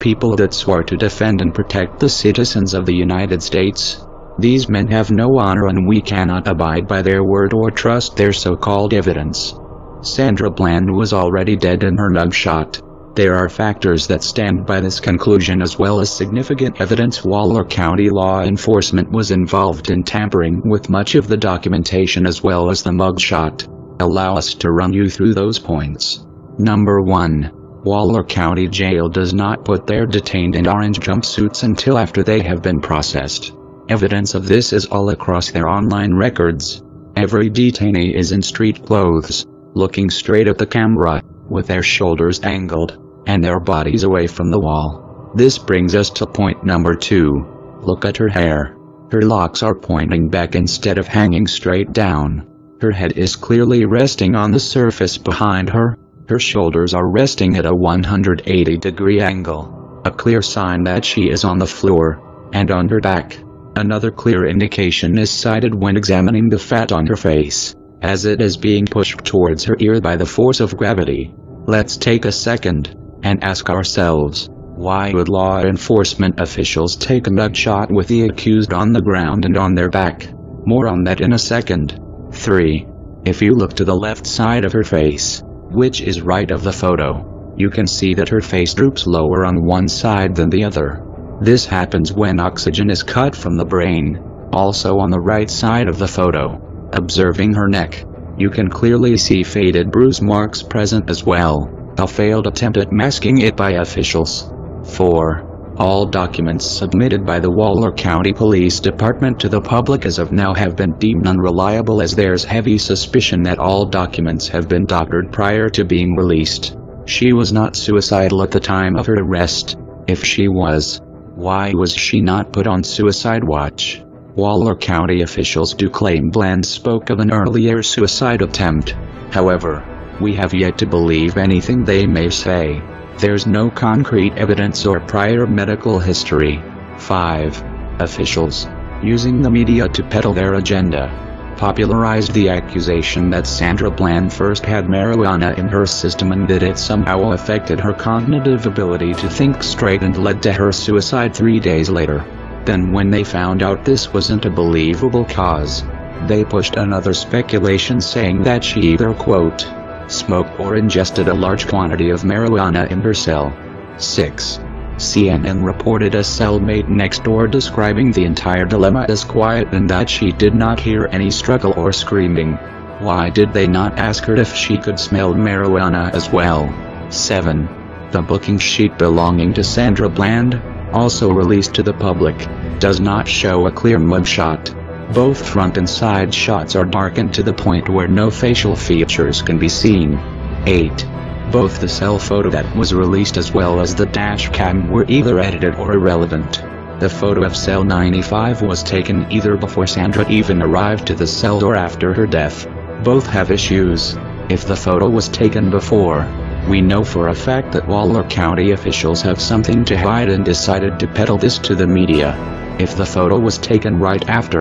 people that swore to defend and protect the citizens of the United States. These men have no honor and we cannot abide by their word or trust their so-called evidence. Sandra Bland was already dead in her mugshot. There are factors that stand by this conclusion as well as significant evidence Waller County law enforcement was involved in tampering with much of the documentation as well as the mugshot. Allow us to run you through those points. Number 1. Waller County Jail does not put their detained in orange jumpsuits until after they have been processed. Evidence of this is all across their online records. Every detainee is in street clothes, looking straight at the camera, with their shoulders angled, and their bodies away from the wall. This brings us to point number two. Look at her hair. Her locks are pointing back instead of hanging straight down. Her head is clearly resting on the surface behind her. Her shoulders are resting at a 180 degree angle. A clear sign that she is on the floor. And on her back. Another clear indication is cited when examining the fat on her face, as it is being pushed towards her ear by the force of gravity. Let's take a second and ask ourselves, why would law enforcement officials take a mugshot with the accused on the ground and on their back? More on that in a second. 3. If you look to the left side of her face, which is right of the photo, you can see that her face droops lower on one side than the other. This happens when oxygen is cut from the brain. Also on the right side of the photo, observing her neck, you can clearly see faded bruise marks present as well a failed attempt at masking it by officials. 4. All documents submitted by the Waller County Police Department to the public as of now have been deemed unreliable as there's heavy suspicion that all documents have been doctored prior to being released. She was not suicidal at the time of her arrest. If she was, why was she not put on suicide watch? Waller County officials do claim Bland spoke of an earlier suicide attempt. However, we have yet to believe anything they may say. There's no concrete evidence or prior medical history. 5. Officials, using the media to peddle their agenda, popularized the accusation that Sandra Bland first had marijuana in her system and that it somehow affected her cognitive ability to think straight and led to her suicide three days later. Then when they found out this wasn't a believable cause, they pushed another speculation saying that she either quote, smoked or ingested a large quantity of marijuana in her cell. 6. CNN reported a cellmate next door describing the entire dilemma as quiet and that she did not hear any struggle or screaming. Why did they not ask her if she could smell marijuana as well? 7. The booking sheet belonging to Sandra Bland, also released to the public, does not show a clear mugshot. Both front and side shots are darkened to the point where no facial features can be seen. 8. Both the cell photo that was released as well as the dash cam were either edited or irrelevant. The photo of cell 95 was taken either before Sandra even arrived to the cell or after her death. Both have issues. If the photo was taken before, we know for a fact that Waller County officials have something to hide and decided to peddle this to the media. If the photo was taken right after,